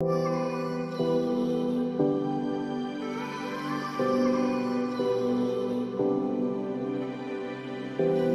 我爱你，我爱你。